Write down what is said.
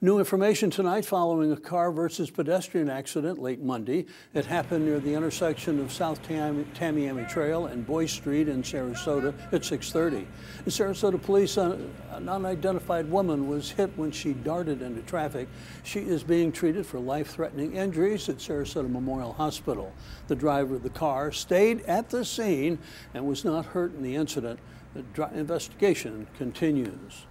New information tonight following a car versus pedestrian accident late Monday. It happened near the intersection of South Tam Tamiami Trail and Boyce Street in Sarasota at 6:30. In Sarasota police, uh, an unidentified woman was hit when she darted into traffic. She is being treated for life-threatening injuries at Sarasota Memorial Hospital. The driver of the car stayed at the scene and was not hurt in the incident. The investigation continues.